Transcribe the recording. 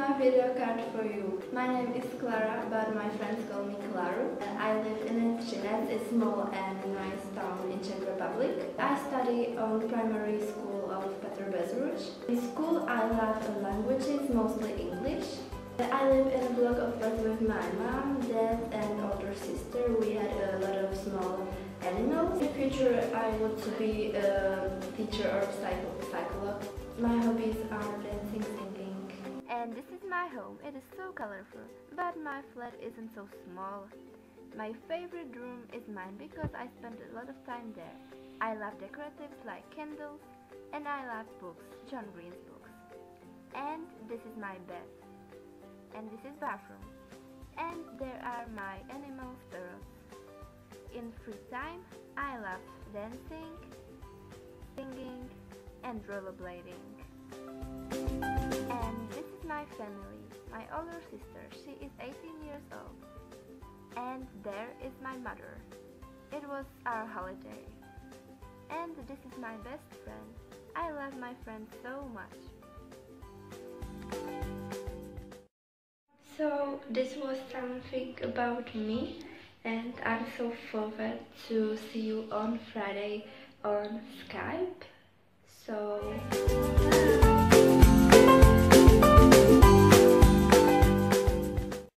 my video card for you. My name is Klára, but my friends call me Claru. I live in a small and nice town in Czech Republic. I study on primary school of Petr Bezruč. In school I love languages, mostly English. I live in a block of flats with my mom, dad and older sister. We had a lot of small animals. In the future I want to be a teacher or psychologist. And this is my home. It is so colorful, but my flat isn't so small. My favorite room is mine because I spend a lot of time there. I love decoratives like candles, and I love books, John Green's books. And this is my bed. And this is bathroom. And there are my animal sparrows. In free time, I love dancing, singing, and rollerblading. Family. My older sister, she is 18 years old. And there is my mother. It was our holiday. And this is my best friend. I love my friend so much. So this was something about me and I'm so forward to see you on Friday on Skype. So